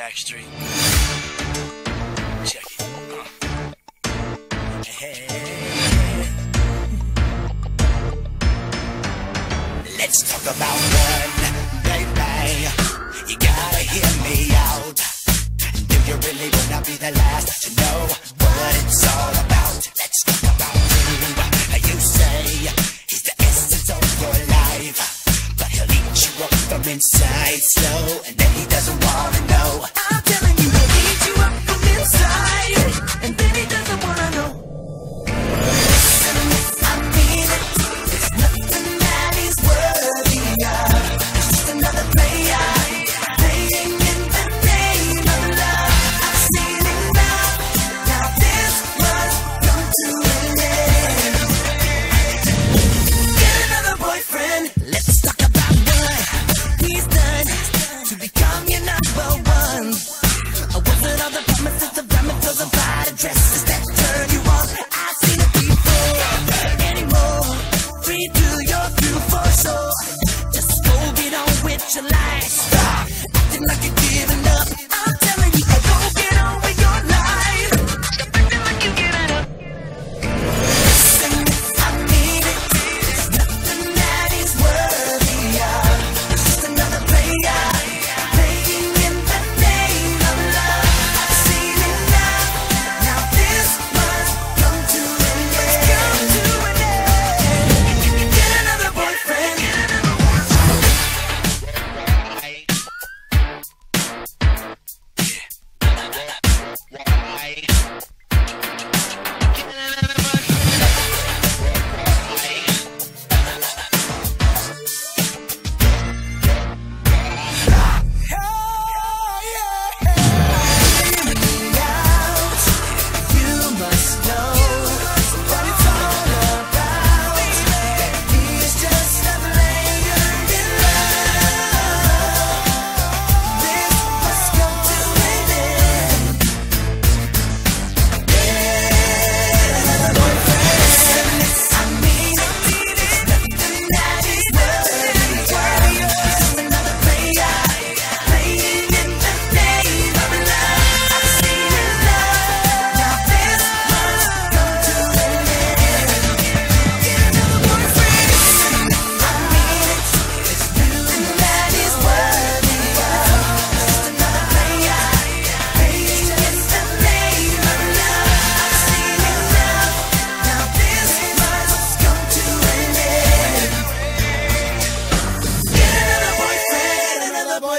Backstreet. Check it. Uh. Hey. Let's talk about one, baby. You gotta hear me out. Do you really wanna be the last to know what it's all about? Let's talk about who you say he's the essence of your life. But he'll eat you up from inside slow, and then he doesn't wanna know. Or was it all the promises of diamonds, and pride dresses that turn you on? I've seen it before. Anymore, free to your beautiful soul. Just go get on with your life. Stop acting like you're giving up.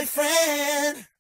Boyfriend.